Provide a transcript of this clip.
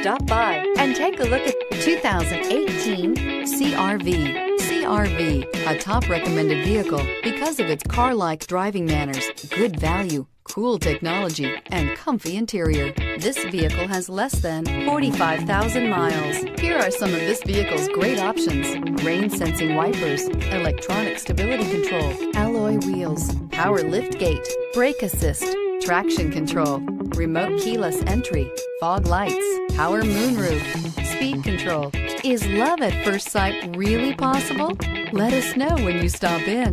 Stop by and take a look at 2018 CRV. CRV, a top recommended vehicle because of its car like driving manners, good value, cool technology, and comfy interior. This vehicle has less than 45,000 miles. Here are some of this vehicle's great options rain sensing wipers, electronic stability control, alloy wheels, power lift gate, brake assist, traction control, remote keyless entry, fog lights, power moonroof, speed control. Is love at first sight really possible? Let us know when you stop in.